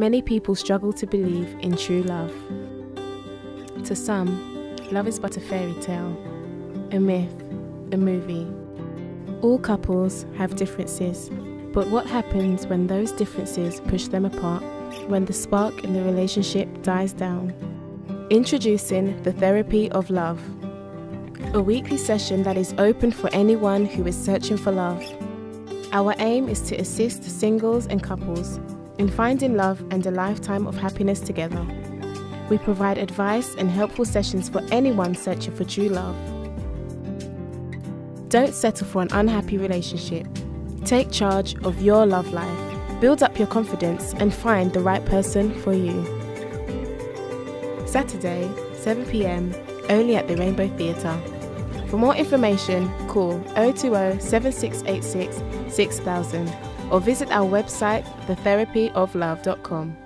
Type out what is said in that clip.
many people struggle to believe in true love. To some, love is but a fairy tale, a myth, a movie. All couples have differences, but what happens when those differences push them apart, when the spark in the relationship dies down? Introducing the Therapy of Love, a weekly session that is open for anyone who is searching for love. Our aim is to assist singles and couples in finding love and a lifetime of happiness together. We provide advice and helpful sessions for anyone searching for true love. Don't settle for an unhappy relationship. Take charge of your love life, build up your confidence, and find the right person for you. Saturday, 7 pm, only at the Rainbow Theatre. For more information, call 020 7686 6000 or visit our website, thetherapyoflove.com.